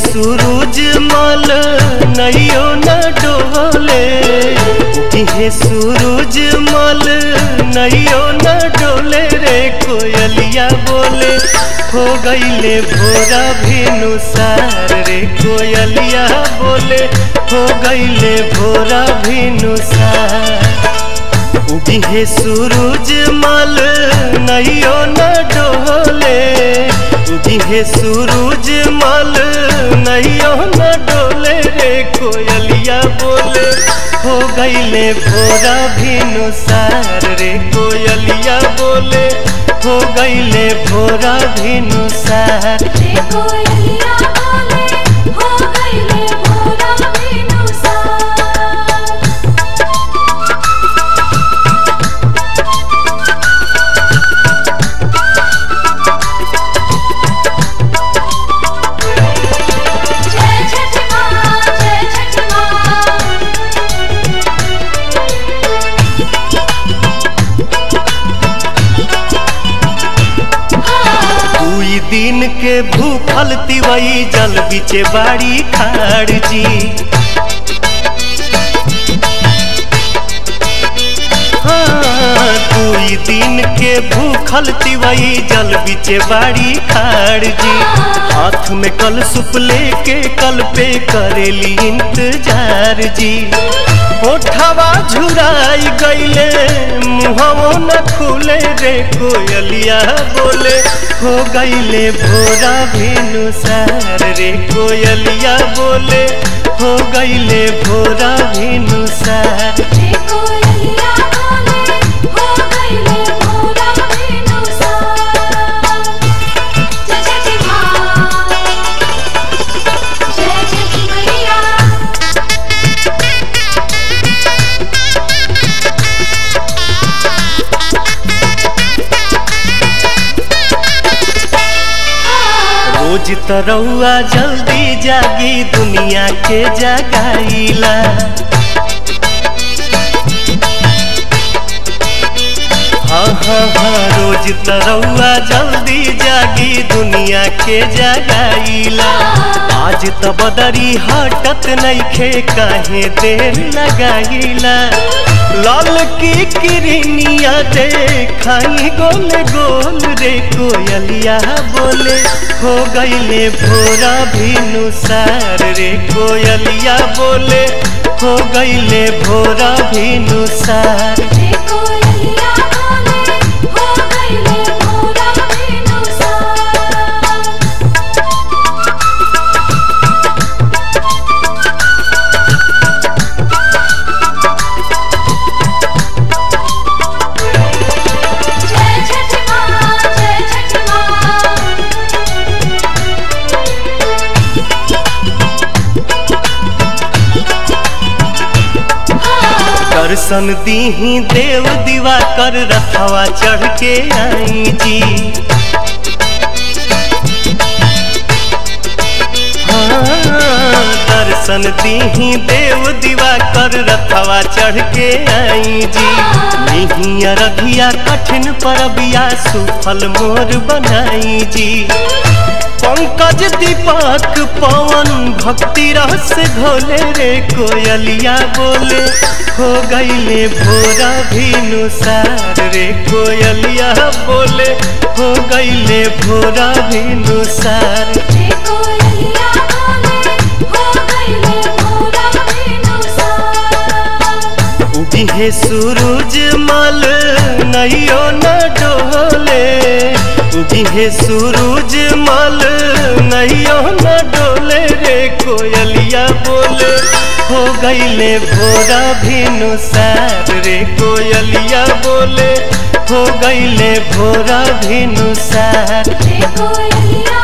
सूरज मल नैयो न डोले। उगिहे सूरज मल नैयो न डोले रे, कोयलिया बोले। हो गईले भोरा भेनु सार रे, कोयलिया बोले। हो गईले भोरा भेनु उगिहे सूरज मल, नैयो न डोले उगिहे सूरज मल, नैयो न डोले रे कोयलिया बोले। हो गईले भोरा भिनु सार रे कोयलिया बोले। हो गईले भोरा भिनु सार। रे कोयलिया भूखल तिवई जल बिचे बाड़ी खाड़ जी। हाँ, दिन के भूखल तिवई जल बिचे बाड़ी खाड़ जी। हाथ में कल सुप लेके कल पे करेली इंतज़ार जी। ओठवा झुराई गईले, मुहवो न खुले रे कोयलिया बोले। हो गईले भोरा भेनु सार रे कोयलिया बोले। हो गईले भोरा भेनु रोज तरौआ जल्दी जागी दुनिया के जगाईला हाँ हाँ हाँ रोज तरुआ जल्दी जागी दुनिया के जगाईला आज त बदरी हटत नइखे, काहे देर लगाईला लाल की किरनिया देखाई, गोल गोल रे कोयलिया बोले, हो गईले भोरा भिनु सार रे कोयलिया बोले, हो गईले भोरा भिनु दर्शन दीही देव दीवा कर रथवा चढ़ के आई जी। हाँ, दर्शन दीही देव दीवा कर रथवा चढ़ के आई जी। नहीं रघिया कठिन परबिया सुफल मोर बनाई जी। पंकज दीपक पवन भक्ति रस घोले रे कोयलिया बोले हो गईले भोरा भिनु सार रे कोयलिया बोले हो गईले भोरा भिनु सार। रे कोयलिया बोले हो गईले भोरा बिनुसार उगिहे सूरज मल नैयो न डोले। उगिहे सूरज मल नैयो न डोले रे, कोयलिया बोले। हो गईले भोरा भिनु सार रे, कोयलिया बोले। हो गईले भोरा भिनु सार। रे कोयलिया